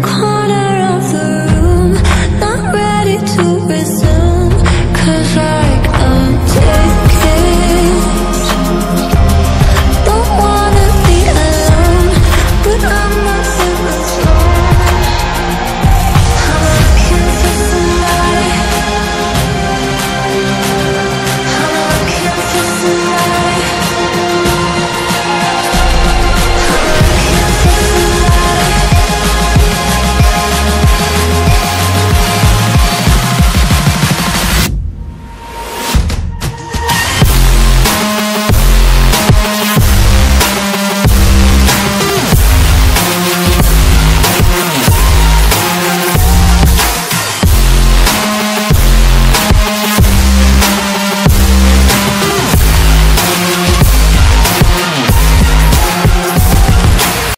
狂。